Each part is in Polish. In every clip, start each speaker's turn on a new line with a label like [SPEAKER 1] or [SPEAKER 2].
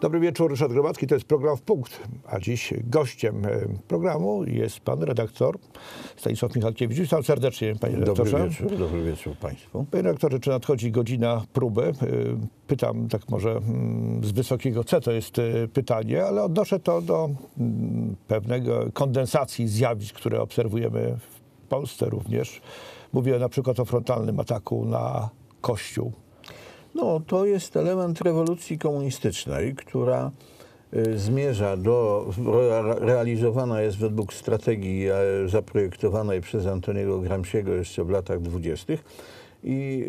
[SPEAKER 1] Dobry wieczór, Ryszard Gromacki, to jest program w punkt, a dziś gościem e, programu jest pan redaktor Stanisław Michalkiewicz. Witam serdecznie, panie redaktorze.
[SPEAKER 2] Dobry wieczór, dobry wieczór państwu.
[SPEAKER 1] Panie redaktorze, czy nadchodzi godzina próby? E, pytam tak może mm, z wysokiego C, to jest e, pytanie, ale odnoszę to do mm, pewnego kondensacji zjawisk, które obserwujemy w Polsce również. Mówię na przykład o frontalnym ataku na Kościół.
[SPEAKER 2] No, to jest element rewolucji komunistycznej, która y, zmierza do, re- realizowana jest według strategii e, zaprojektowanej przez Antoniego Gramsciego jeszcze w latach dwudziestych i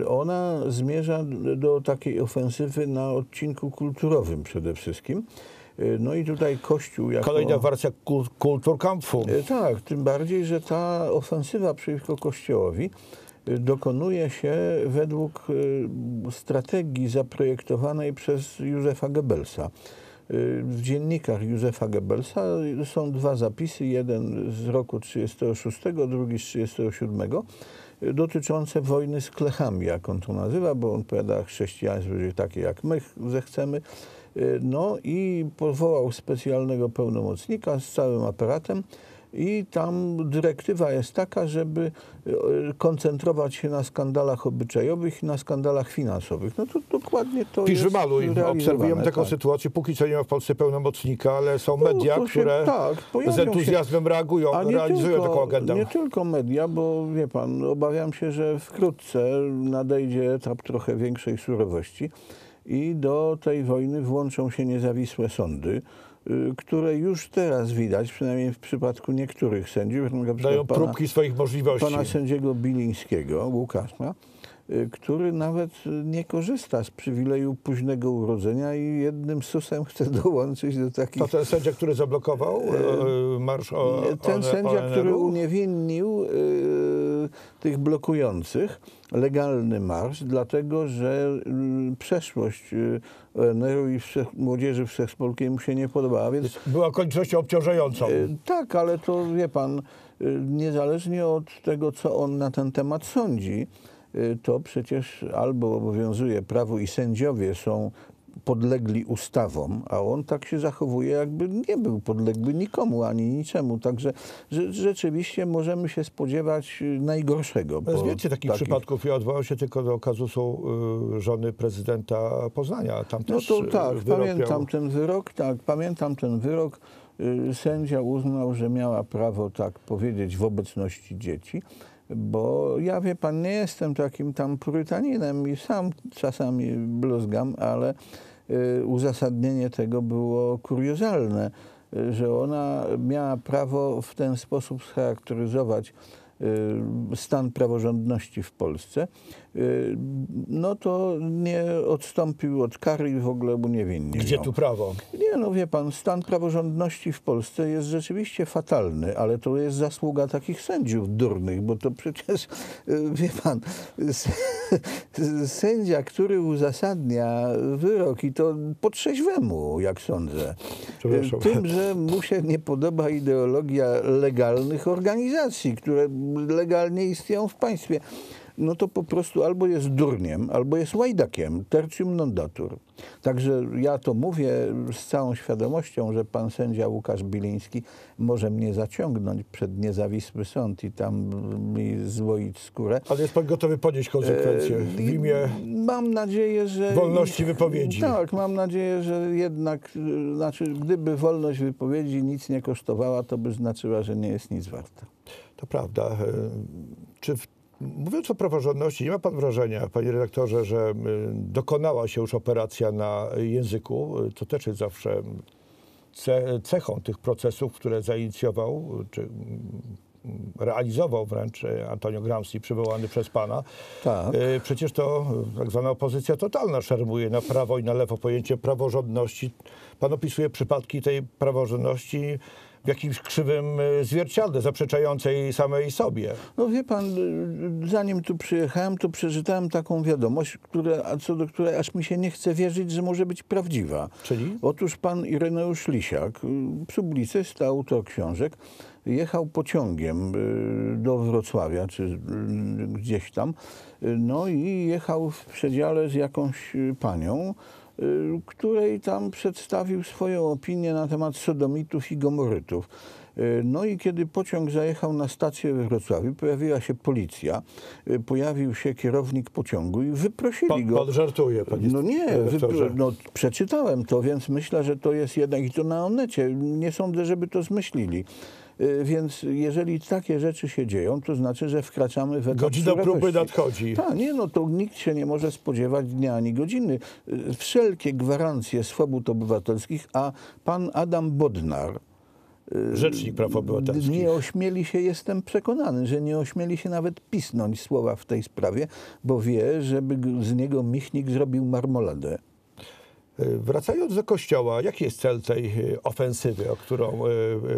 [SPEAKER 2] y, ona zmierza do takiej ofensywy na odcinku kulturowym przede wszystkim. Y, No i tutaj Kościół jako...
[SPEAKER 1] Kolejna wersja kul- kulturkampfu.
[SPEAKER 2] E, Tak, tym bardziej, że ta ofensywa przeciwko Kościołowi dokonuje się według y, strategii zaprojektowanej przez Józefa Goebbelsa. Y, W dziennikach Józefa Goebbelsa są dwa zapisy, jeden z roku 36, drugi z 37, y, dotyczące wojny z klechami, jak on to nazywa, bo on powiada, chrześcijaństwo będzie takie jak my zechcemy. Y, No i powołał specjalnego pełnomocnika z całym aparatem i tam dyrektywa jest taka, żeby y, koncentrować się na skandalach obyczajowych i na skandalach finansowych. No to dokładnie to
[SPEAKER 1] Pisz
[SPEAKER 2] jest
[SPEAKER 1] wymaluj.
[SPEAKER 2] realizowane,
[SPEAKER 1] Obserwujemy taką
[SPEAKER 2] tak.
[SPEAKER 1] sytuację. Póki co nie ma w Polsce pełnomocnika, ale są
[SPEAKER 2] No,
[SPEAKER 1] media,
[SPEAKER 2] się-
[SPEAKER 1] które
[SPEAKER 2] tak,
[SPEAKER 1] z
[SPEAKER 2] się-
[SPEAKER 1] entuzjazmem reagują,
[SPEAKER 2] A nie
[SPEAKER 1] realizują
[SPEAKER 2] tylko,
[SPEAKER 1] taką agendę.
[SPEAKER 2] Nie tylko media, bo wie pan, obawiam się, że wkrótce nadejdzie etap trochę większej surowości i do tej wojny włączą się niezawisłe sądy, które już teraz widać, przynajmniej w przypadku niektórych sędziów, na
[SPEAKER 1] Dają
[SPEAKER 2] pana-
[SPEAKER 1] próbki swoich możliwości.
[SPEAKER 2] pana sędziego Bilińskiego, Łukasza, y, który nawet y, nie korzysta z przywileju późnego urodzenia i jednym susem chce dołączyć do takich...
[SPEAKER 1] To ten sędzia, który zablokował e, marsz o,
[SPEAKER 2] Ten sędzia, który uniewinnił y, tych blokujących legalny marsz, dlatego że y, przeszłość y, ONR-u i wszech, Młodzieży Wszechpolskiej mu się nie podobała, więc
[SPEAKER 1] Była okolicznością obciążającą.
[SPEAKER 2] Y, Tak, ale to wie pan, y, niezależnie od tego, co on na ten temat sądzi, y, to przecież albo obowiązuje prawo i sędziowie są podlegli ustawom, a on tak się zachowuje, jakby nie był podległy nikomu ani niczemu. Także że, rzeczywiście możemy się spodziewać y, najgorszego. Po
[SPEAKER 1] więcej takich przypadków. Ja odwołam się tylko do kazusu y, żony prezydenta Poznania. Tam
[SPEAKER 2] No to
[SPEAKER 1] y,
[SPEAKER 2] tak, pamiętam
[SPEAKER 1] miał-
[SPEAKER 2] ten wyrok, tak, pamiętam ten wyrok. Sędzia uznał, że miała prawo tak powiedzieć w obecności dzieci, bo ja wie pan, nie jestem takim tam purytaninem i sam czasami bluzgam, ale y, uzasadnienie tego było kuriozalne, że ona miała prawo w ten sposób scharakteryzować y, stan praworządności w Polsce, no to nie odstąpił od kary i w ogóle uniewinnił
[SPEAKER 1] Gdzie
[SPEAKER 2] ją.
[SPEAKER 1] tu prawo?
[SPEAKER 2] Nie, no wie pan, stan praworządności w Polsce jest rzeczywiście fatalny, ale to jest zasługa takich sędziów durnych, bo to przecież, y, wie pan, sędzia, który uzasadnia wyrok i to po trzeźwemu, jak sądzę, y, tym, że mu się nie podoba ideologia legalnych organizacji, które legalnie istnieją w państwie, no to po prostu albo jest durniem, albo jest łajdakiem, tertium non datur. Także ja to mówię z całą świadomością, że pan sędzia Łukasz Biliński może mnie zaciągnąć przed niezawisły sąd i tam mi złoić skórę.
[SPEAKER 1] Ale jest pan gotowy ponieść konsekwencje w
[SPEAKER 2] E,
[SPEAKER 1] imię
[SPEAKER 2] Mam nadzieję, że...
[SPEAKER 1] wolności wypowiedzi.
[SPEAKER 2] Tak, mam nadzieję, że jednak, y, znaczy, gdyby wolność wypowiedzi nic nie kosztowała, to by znaczyła, że nie jest nic warta.
[SPEAKER 1] To prawda. E, Czy w, mówiąc o praworządności, nie ma pan wrażenia, panie redaktorze, że y, dokonała się już operacja na języku? Y, To też jest zawsze ce, cechą tych procesów, które zainicjował, czy realizował wręcz e, Antonio Gramsci, przywołany przez pana.
[SPEAKER 2] Tak.
[SPEAKER 1] E, Przecież to tak zwana opozycja totalna szermuje na prawo i na lewo pojęcie praworządności. Pan opisuje przypadki tej praworządności w jakimś krzywym e, zwierciadle, zaprzeczającej samej sobie.
[SPEAKER 2] No wie pan, y, zanim tu przyjechałem, to przeczytałem taką wiadomość, które, a co do której aż mi się nie chce wierzyć, że może być prawdziwa.
[SPEAKER 1] Czyli?
[SPEAKER 2] Otóż pan Ireneusz Lisiak, y, publicysta, autor książek, jechał pociągiem do Wrocławia, czy gdzieś tam, no i jechał w przedziale z jakąś panią, której tam przedstawił swoją opinię na temat sodomitów i gomorytów. Y, No i kiedy pociąg zajechał na stację we Wrocławiu, pojawiła się policja, y, pojawił się kierownik pociągu i wyprosili
[SPEAKER 1] Pan,
[SPEAKER 2] go.
[SPEAKER 1] pan żartuje, panie
[SPEAKER 2] No nie, wypro- no, przeczytałem to, więc myślę, że to jest jednak i to na Onecie. Nie sądzę, żeby to zmyślili. Y, Więc jeżeli takie rzeczy się dzieją, to znaczy, że wkraczamy w etap
[SPEAKER 1] Godzina próby nadchodzi.
[SPEAKER 2] Tak, nie, no to nikt się nie może spodziewać dnia ani godziny. Y, Wszelkie gwarancje swobód obywatelskich, a pan Adam Bodnar,
[SPEAKER 1] Rzecznik Praw Obywatelskich.
[SPEAKER 2] nie ośmieli się, jestem przekonany, że nie ośmieli się nawet pisnąć słowa w tej sprawie, bo wie, żeby z niego Michnik zrobił marmoladę.
[SPEAKER 1] Y, Wracając do Kościoła, jaki jest cel tej y, ofensywy, o którą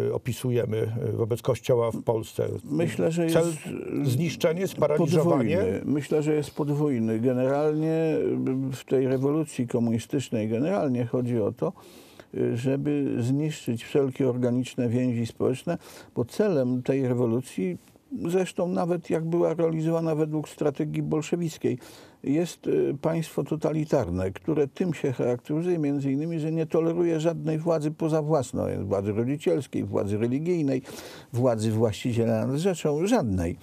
[SPEAKER 1] y, opisujemy wobec Kościoła w Polsce?
[SPEAKER 2] Myślę, że
[SPEAKER 1] Cel
[SPEAKER 2] jest
[SPEAKER 1] zniszczenie, sparaliżowanie?
[SPEAKER 2] podwójny. Myślę, że jest podwójny. Generalnie w tej rewolucji komunistycznej generalnie chodzi o to, żeby zniszczyć wszelkie organiczne więzi społeczne, bo celem tej rewolucji, zresztą nawet jak była realizowana według strategii bolszewickiej, jest y, państwo totalitarne, które tym się charakteryzuje między innymi, że nie toleruje żadnej władzy poza własną, władzy rodzicielskiej, władzy religijnej, władzy właściciela nad rzeczą, żadnej.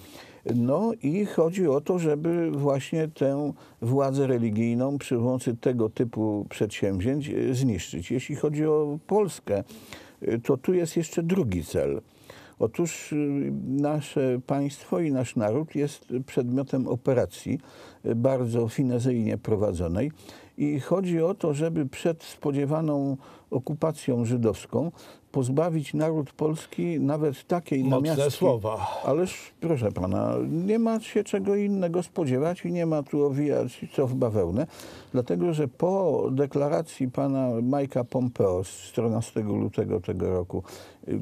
[SPEAKER 2] No i chodzi o to, żeby właśnie tę władzę religijną przy pomocy tego typu przedsięwzięć y, zniszczyć. Jeśli chodzi o Polskę, y, to tu jest jeszcze drugi cel. Otóż y, nasze państwo i nasz naród jest przedmiotem operacji y, bardzo finezyjnie prowadzonej i chodzi o to, żeby przed spodziewaną okupacją żydowską pozbawić naród polski nawet takiej
[SPEAKER 1] Mocne
[SPEAKER 2] namiastki.
[SPEAKER 1] słowa.
[SPEAKER 2] Ależ proszę pana, nie ma się czego innego spodziewać i nie ma tu owijać co w bawełnę, dlatego że po deklaracji pana Majka Pompeo z 14 lutego tego roku,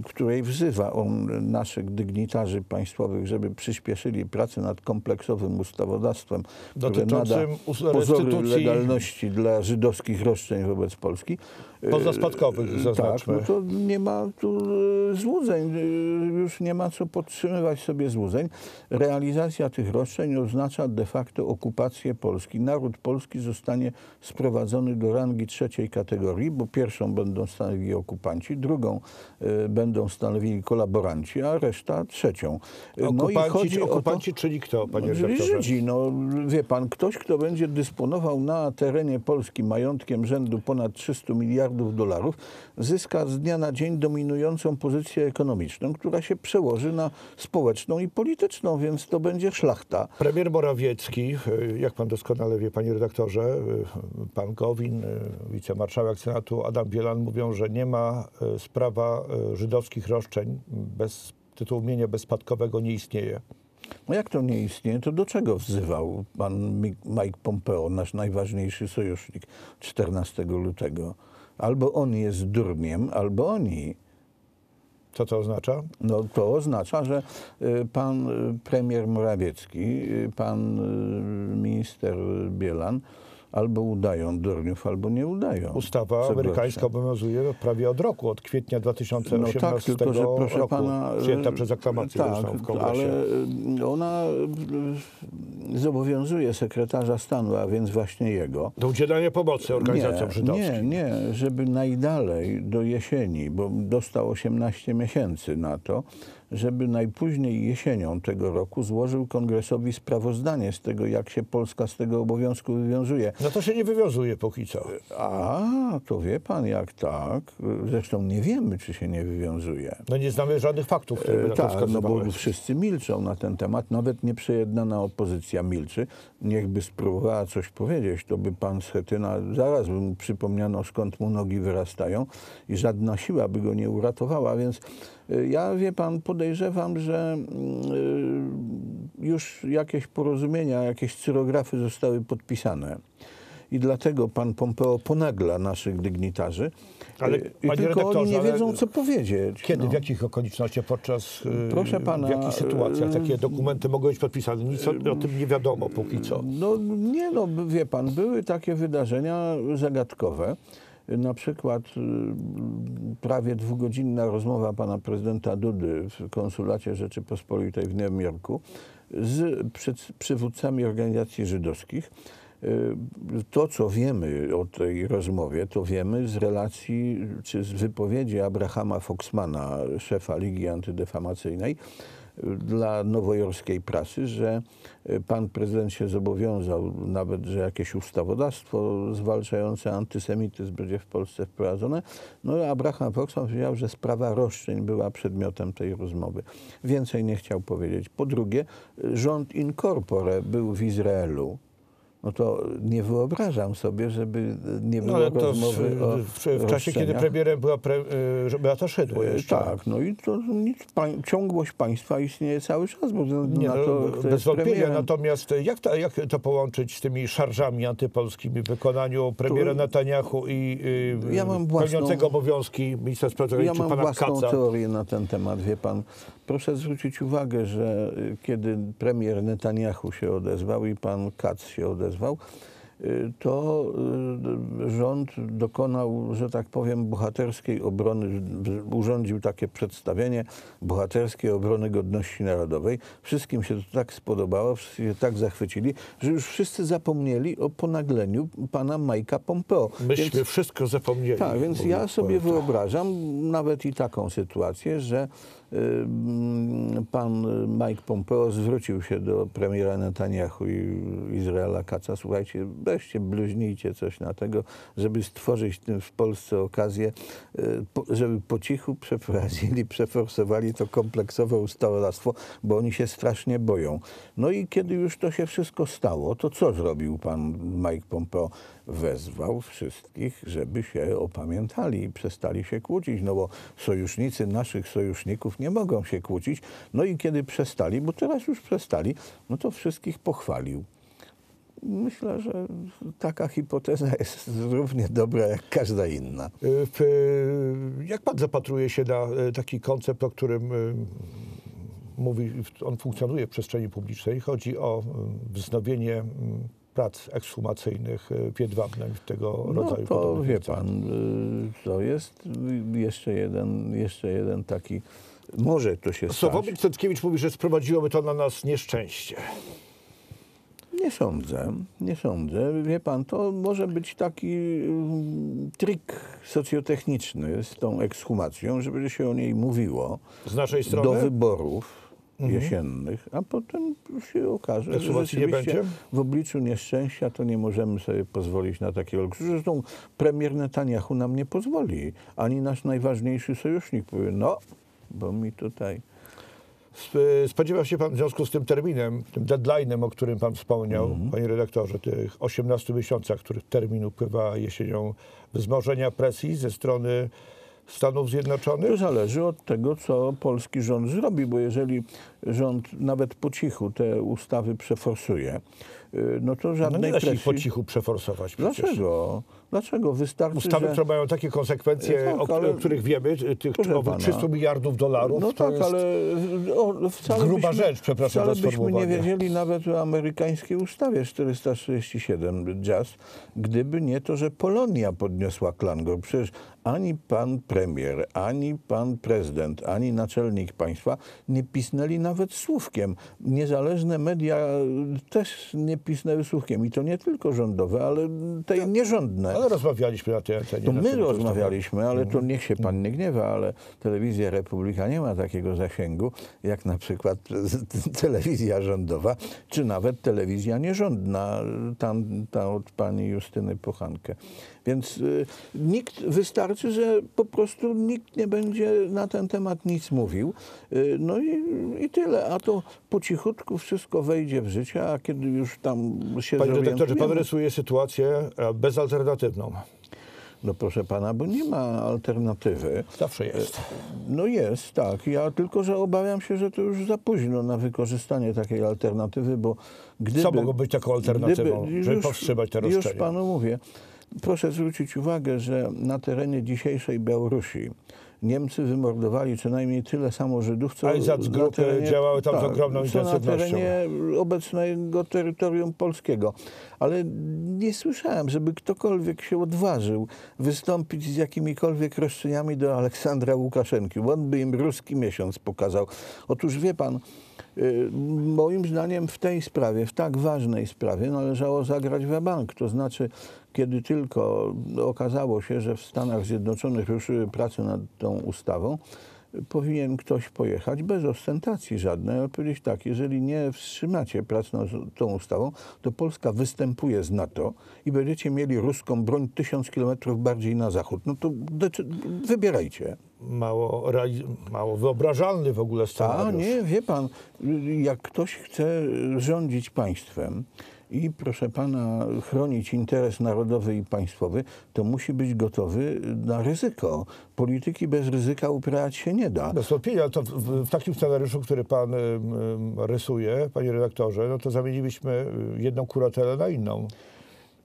[SPEAKER 2] której wzywa on naszych dygnitarzy państwowych, żeby przyspieszyli pracę nad kompleksowym ustawodawstwem, które nada
[SPEAKER 1] Dotyczącym
[SPEAKER 2] pozory legalności dla żydowskich roszczeń wobec Polski. y,
[SPEAKER 1] Pozaspadkowych,
[SPEAKER 2] tak,
[SPEAKER 1] zaznaczmy.
[SPEAKER 2] no to nie ma tu e, złudzeń, e, już nie ma co podtrzymywać sobie złudzeń. Realizacja tych roszczeń oznacza de facto okupację Polski. Naród polski zostanie sprowadzony do rangi trzeciej kategorii, bo pierwszą będą stanowili okupanci, drugą e, będą stanowili kolaboranci, a reszta trzecią. No i
[SPEAKER 1] Okupanci,
[SPEAKER 2] chodzi o to-
[SPEAKER 1] okupanci czyli kto, panie
[SPEAKER 2] no,
[SPEAKER 1] redaktorze?
[SPEAKER 2] Żydzi, no wie pan, ktoś, kto będzie dysponował na terenie Polski majątkiem rzędu ponad 300 miliardów dolarów, zyska z dnia na dzień dominującą pozycję ekonomiczną, która się przełoży na społeczną i polityczną, więc to będzie szlachta.
[SPEAKER 1] Premier Morawiecki, y, jak pan doskonale wie, panie redaktorze, y, pan Gowin, y, wicemarszałek Senatu Adam Bielan mówią, że nie ma sprawa żydowskich roszczeń bez tytułu mienia bezspadkowego nie istnieje.
[SPEAKER 2] No jak to nie istnieje, to do czego wzywał pan Mi- Mike Pompeo, nasz najważniejszy sojusznik 14 lutego? Albo on jest durniem, albo oni.
[SPEAKER 1] Co to oznacza?
[SPEAKER 2] No, to oznacza, że y, pan y, premier Morawiecki, y, pan minister Bielan albo udają durniów, albo nie udają.
[SPEAKER 1] Ustawa amerykańska obowiązuje prawie od roku, od kwietnia 2018
[SPEAKER 2] No tak, tylko że proszę
[SPEAKER 1] roku,
[SPEAKER 2] pana.
[SPEAKER 1] przyjęta
[SPEAKER 2] y,
[SPEAKER 1] przez aklamację
[SPEAKER 2] tak,
[SPEAKER 1] w kongresie.
[SPEAKER 2] ale ona y, zobowiązuje sekretarza stanu, a więc właśnie jego.
[SPEAKER 1] Do udzielania pomocy organizacjom żydowskim.
[SPEAKER 2] Nie, nie, żeby najdalej do jesieni, bo dostał 18 miesięcy na to, żeby najpóźniej jesienią tego roku złożył kongresowi sprawozdanie z tego, jak się Polska z tego obowiązku wywiązuje.
[SPEAKER 1] No to się nie wywiązuje póki co.
[SPEAKER 2] A, to wie pan jak tak. Zresztą nie wiemy, czy się nie wywiązuje.
[SPEAKER 1] No nie znamy żadnych faktów, które by na to
[SPEAKER 2] Tak, no
[SPEAKER 1] wskazywały.
[SPEAKER 2] bo wszyscy milczą na ten temat. Nawet nieprzejednana opozycja milczy. Niechby spróbowała coś powiedzieć, to by pan Schetyna zaraz by mu przypomniano, skąd mu nogi wyrastają i żadna siła by go nie uratowała. Więc ja, wie pan, podejrzewam, że y, już jakieś porozumienia, jakieś cyrografy zostały podpisane. I dlatego pan Pompeo ponagla naszych dygnitarzy.
[SPEAKER 1] Ale,
[SPEAKER 2] Y, I tylko oni nie wiedzą, co powiedzieć.
[SPEAKER 1] Kiedy,
[SPEAKER 2] no.
[SPEAKER 1] w jakich okolicznościach, podczas, y,
[SPEAKER 2] Proszę pana,
[SPEAKER 1] w jakich sytuacjach takie dokumenty mogą być podpisane? Nic o, o tym nie wiadomo póki co.
[SPEAKER 2] No nie no, wie pan, były takie wydarzenia zagadkowe. Na przykład y, prawie dwugodzinna rozmowa pana prezydenta Dudy w konsulacie Rzeczypospolitej w Nowym Jorku z przywódcami organizacji żydowskich, Y, To, co wiemy o tej rozmowie, to wiemy z relacji czy z wypowiedzi Abrahama Foxmana, szefa Ligi Antydefamacyjnej, dla nowojorskiej prasy, że y, pan prezydent się zobowiązał nawet, że jakieś ustawodawstwo zwalczające antysemityzm będzie w Polsce wprowadzone. No i Abraham Foxman powiedział, że sprawa roszczeń była przedmiotem tej rozmowy. Więcej nie chciał powiedzieć. Po drugie, y, rząd in był w Izraelu. No to nie wyobrażam sobie, żeby nie
[SPEAKER 1] No,
[SPEAKER 2] było
[SPEAKER 1] ale to w,
[SPEAKER 2] rozmowy o
[SPEAKER 1] w, w czasie, kiedy premierem była pre, y, Beata Szydło
[SPEAKER 2] E,
[SPEAKER 1] jeszcze.
[SPEAKER 2] Tak, no i to nic, pań, ciągłość państwa istnieje cały czas, bo
[SPEAKER 1] Nie,
[SPEAKER 2] na
[SPEAKER 1] no,
[SPEAKER 2] to,
[SPEAKER 1] bez wątpienia.
[SPEAKER 2] premierem.
[SPEAKER 1] Natomiast jak to, jak to połączyć z tymi szarżami antypolskimi w wykonaniu premiera
[SPEAKER 2] To-
[SPEAKER 1] Netanyahu i y,
[SPEAKER 2] Ja mam własną-
[SPEAKER 1] pełniącego obowiązki ministra spraw
[SPEAKER 2] Ja
[SPEAKER 1] zagranicznych
[SPEAKER 2] mam
[SPEAKER 1] pana
[SPEAKER 2] własną
[SPEAKER 1] Kaca?
[SPEAKER 2] teorię na ten temat, wie pan. Proszę zwrócić uwagę, że y, kiedy premier Netanyahu się odezwał i pan Katz się odezwał, y, to y, rząd dokonał, że tak powiem, bohaterskiej obrony, urządził takie przedstawienie bohaterskiej obrony godności narodowej. Wszystkim się to tak spodobało, wszyscy się tak zachwycili, że już wszyscy zapomnieli o ponagleniu pana Majka Pompeo.
[SPEAKER 1] Myśmy
[SPEAKER 2] Więc-
[SPEAKER 1] wszystko zapomnieli.
[SPEAKER 2] tak, więc ja sobie
[SPEAKER 1] poeta.
[SPEAKER 2] wyobrażam nawet i taką sytuację, że pan Mike Pompeo zwrócił się do premiera Netanyahu i Izraela Kaca. Słuchajcie, weźcie, bluźnijcie coś na tego, żeby stworzyć w Polsce okazję, y, żeby po cichu przeprowadzili, przeforsowali to kompleksowe ustawodawstwo, bo oni się strasznie boją. No i kiedy już to się wszystko stało, to co zrobił pan Mike Pompeo? Wezwał wszystkich, żeby się opamiętali i przestali się kłócić, no bo sojusznicy naszych sojuszników nie mogą się kłócić. No i kiedy przestali, bo teraz już przestali, no to wszystkich pochwalił. Myślę, że taka hipoteza jest równie dobra jak każda inna.
[SPEAKER 1] W, y, jak pan zapatruje się na y, taki koncept, o którym mówi, on funkcjonuje w przestrzeni publicznej? Chodzi o wznowienie prac ekshumacyjnych w Jedwabnem tego
[SPEAKER 2] No
[SPEAKER 1] rodzaju.
[SPEAKER 2] to wie pan, to jest jeszcze jeden, jeszcze jeden taki, może to się stać.
[SPEAKER 1] Sławomir Cetkiewicz mówi, że sprowadziłoby to na nas nieszczęście.
[SPEAKER 2] Nie sądzę, nie sądzę. Wie pan, to może być taki mm, trik socjotechniczny z tą ekshumacją, żeby się o niej mówiło
[SPEAKER 1] Z naszej strony?
[SPEAKER 2] do wyborów jesiennych, a potem się okaże, że
[SPEAKER 1] Ekshumacji nie
[SPEAKER 2] rzeczywiście
[SPEAKER 1] będzie?
[SPEAKER 2] w obliczu nieszczęścia to nie możemy sobie pozwolić na takie luksus. Zresztą premier Netanyahu nam nie pozwoli, ani nasz najważniejszy sojusznik powie, no, bo mi tutaj...
[SPEAKER 1] Sp- Spodziewa się pan w związku z tym terminem, tym deadline'em, o którym pan wspomniał,
[SPEAKER 2] Mhm.
[SPEAKER 1] panie redaktorze, tych 18 miesiącach, których termin upływa jesienią, wzmożenia presji ze strony Stanów
[SPEAKER 2] To
[SPEAKER 1] Zjednoczonych?
[SPEAKER 2] zależy od tego, co polski rząd zrobi, bo jeżeli rząd nawet po cichu te ustawy przeforsuje, y, no to
[SPEAKER 1] No
[SPEAKER 2] żadnej
[SPEAKER 1] nie da się
[SPEAKER 2] presji...
[SPEAKER 1] po cichu przeforsować przecież.
[SPEAKER 2] Dlaczego? Dlaczego? Wystarczy,
[SPEAKER 1] Ustawy,
[SPEAKER 2] że...
[SPEAKER 1] które mają takie konsekwencje,
[SPEAKER 2] Tak,
[SPEAKER 1] o,
[SPEAKER 2] ale-
[SPEAKER 1] o których wiemy, tych owych
[SPEAKER 2] pana.
[SPEAKER 1] 300 miliardów dolarów,
[SPEAKER 2] No
[SPEAKER 1] to
[SPEAKER 2] tak, ale o, wcale
[SPEAKER 1] gruba
[SPEAKER 2] byśmy,
[SPEAKER 1] rzecz, przepraszam
[SPEAKER 2] wcale byśmy nie wiedzieli nawet o amerykańskiej ustawie 467 jazz, gdyby nie to, że Polonia podniosła klangor. Przecież ani pan premier, ani pan prezydent, ani naczelnik państwa nie pisnęli nawet słówkiem. Niezależne media też nie pisnęły słówkiem. I to nie tylko rządowe, ale te nierządne.
[SPEAKER 1] Ale rozmawialiśmy na tej antenie.
[SPEAKER 2] To my rozmawialiśmy, ale to niech się pan nie gniewa, ale telewizja Republika nie ma takiego zasięgu, jak na przykład telewizja rządowa, czy nawet telewizja nierządna, tam, ta od pani Justyny Pochankę. Więc y, nikt, wystarczy, że po prostu nikt nie będzie na ten temat nic mówił. Y, no i, i tyle. A to po cichutku wszystko wejdzie w życie, a kiedy już tam się
[SPEAKER 1] Panie redaktorze, pan rysuje sytuację e, bezalternatywną.
[SPEAKER 2] No proszę pana, bo nie ma alternatywy.
[SPEAKER 1] Zawsze jest.
[SPEAKER 2] No jest, tak. Ja tylko, że obawiam się, że to już za późno na wykorzystanie takiej alternatywy, bo gdyby...
[SPEAKER 1] Co mogło być taką alternatywą,
[SPEAKER 2] gdyby-
[SPEAKER 1] żeby
[SPEAKER 2] już-
[SPEAKER 1] powstrzymać te
[SPEAKER 2] Już
[SPEAKER 1] roszczenia?
[SPEAKER 2] panu mówię. Proszę zwrócić uwagę, że na terenie dzisiejszej Białorusi Niemcy wymordowali co najmniej tyle samo Żydów, co
[SPEAKER 1] Einsatzgrupy działały tam z ogromną
[SPEAKER 2] co na
[SPEAKER 1] intensywnością.
[SPEAKER 2] terenie obecnego terytorium polskiego. Ale nie słyszałem, żeby ktokolwiek się odważył wystąpić z jakimikolwiek roszczeniami do Aleksandra Łukaszenki. bo On by im ruski miesiąc pokazał. Otóż wie pan, Moim zdaniem w tej sprawie, w tak ważnej sprawie należało zagrać w bank. To znaczy, kiedy tylko okazało się, że w Stanach Zjednoczonych ruszyły prace nad tą ustawą, powinien ktoś pojechać bez ostentacji żadnej, ale powiedzieć tak, jeżeli nie wstrzymacie prac nad tą ustawą, to Polska występuje z NATO i będziecie mieli ruską broń tysiąc kilometrów bardziej na zachód. No to wybierajcie.
[SPEAKER 1] Mało, mało wyobrażalny w ogóle
[SPEAKER 2] A
[SPEAKER 1] scenariusz.
[SPEAKER 2] nie, wie pan, jak ktoś chce rządzić państwem i proszę pana chronić interes narodowy i państwowy, to musi być gotowy na ryzyko. Polityki bez ryzyka uprawiać się nie da.
[SPEAKER 1] Bez wątpienia, to w, w, w takim scenariuszu, który pan ym, ym, rysuje, panie redaktorze, no to zamienilibyśmy y, jedną kuratelę na inną.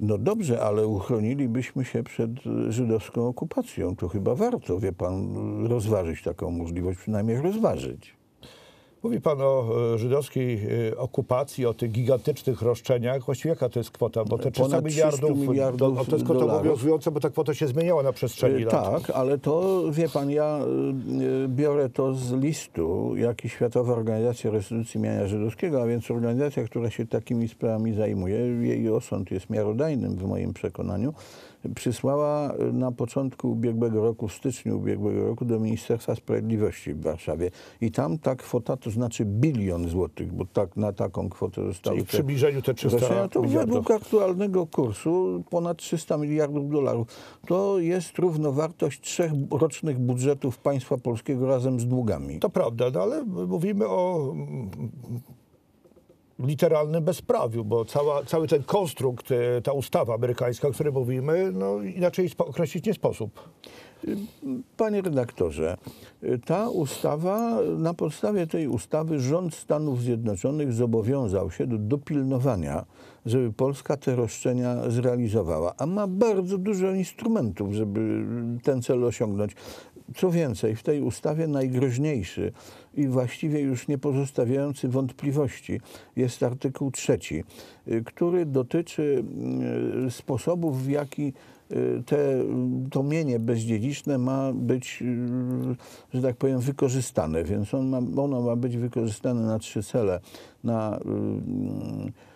[SPEAKER 2] No dobrze, ale uchronilibyśmy się przed e, żydowską okupacją. To chyba warto, wie pan, rozważyć taką możliwość, przynajmniej rozważyć.
[SPEAKER 1] Mówi pan o e, żydowskiej e, okupacji, o tych gigantycznych roszczeniach. Właściwie jaka to jest kwota? Bo te 300
[SPEAKER 2] Ponad 300
[SPEAKER 1] miliardów,
[SPEAKER 2] miliardów
[SPEAKER 1] do, to jest kwota obowiązująca, bo ta kwota się zmieniała na przestrzeni
[SPEAKER 2] E,
[SPEAKER 1] lat.
[SPEAKER 2] Tak, ale to wie pan, ja biorę to z listu, jaki Światowa Organizacja Restytucji Mienia Żydowskiego, a więc organizacja, która się takimi sprawami zajmuje, jej osąd jest miarodajnym w moim przekonaniu, przysłała na początku ubiegłego roku, w styczniu ubiegłego roku do Ministerstwa Sprawiedliwości w Warszawie. I tam ta kwota, to znaczy bilion złotych, bo tak, na taką kwotę zostały
[SPEAKER 1] Czyli w przybliżeniu te 300
[SPEAKER 2] roszczenia, to
[SPEAKER 1] miliardów.
[SPEAKER 2] według aktualnego kursu ponad 300 miliardów dolarów. To jest równowartość trzech rocznych budżetów państwa polskiego razem z długami.
[SPEAKER 1] To prawda, no ale mówimy o literalnym bezprawiu, bo cała, cały ten konstrukt, e, ta ustawa amerykańska, o której mówimy, no inaczej określić nie sposób.
[SPEAKER 2] Panie redaktorze, ta ustawa, na podstawie tej ustawy rząd Stanów Zjednoczonych zobowiązał się do dopilnowania, żeby Polska te roszczenia zrealizowała, a ma bardzo dużo instrumentów, żeby ten cel osiągnąć. Co więcej, w tej ustawie najgroźniejszy i właściwie już nie pozostawiający wątpliwości jest artykuł trzeci, y, który dotyczy y, sposobów, w jaki y, te, to mienie bezdziedziczne ma być, y, że tak powiem, wykorzystane. Więc on ma, ono ma być wykorzystane na trzy cele. Na y,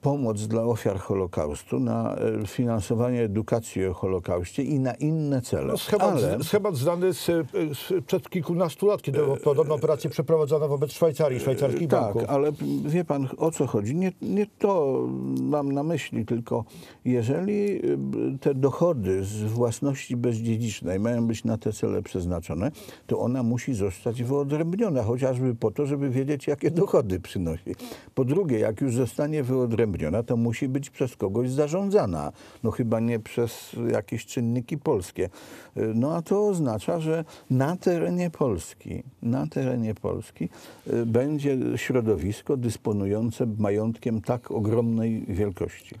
[SPEAKER 2] pomoc dla ofiar Holokaustu, na y, finansowanie edukacji o Holokauście i na inne cele.
[SPEAKER 1] No, schemat,
[SPEAKER 2] Ale...
[SPEAKER 1] schemat znany z, z, przed kilkunastu lat, kiedy podobną operację przeprowadzono wobec Szwajcarii, szwajcarskich
[SPEAKER 2] Tak,
[SPEAKER 1] banków.
[SPEAKER 2] ale wie pan o co chodzi? Nie, nie to mam na myśli, tylko jeżeli y, te dochody z własności bezdziedzicznej mają być na te cele przeznaczone, to ona musi zostać wyodrębniona, chociażby po to, żeby wiedzieć, jakie dochody przynosi. Po drugie, jak już zostanie wyodrębniona, to musi być przez kogoś zarządzana. No chyba nie przez jakieś czynniki polskie. No a to oznacza, że na terenie Polski, na terenie Polski y, będzie środowisko dysponujące majątkiem tak ogromnej wielkości.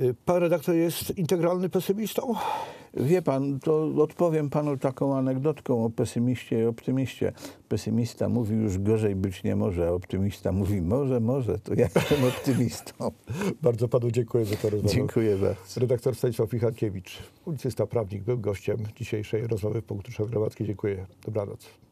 [SPEAKER 1] Y, Pan redaktor jest integralny pesymistą?
[SPEAKER 2] Wie pan, to odpowiem panu taką anegdotką o pesymiście i optymiście. Pesymista mówi już gorzej być nie może, a optymista mówi może, może, to ja jestem optymistą.
[SPEAKER 1] Bardzo panu dziękuję za tę rozmowę.
[SPEAKER 2] Dziękuję bardzo.
[SPEAKER 1] Redaktor Stanisław Michalkiewicz, publicysta, prawnik, był gościem dzisiejszej rozmowy w punktu Gromadzkiej. Dziękuję. Dobranoc.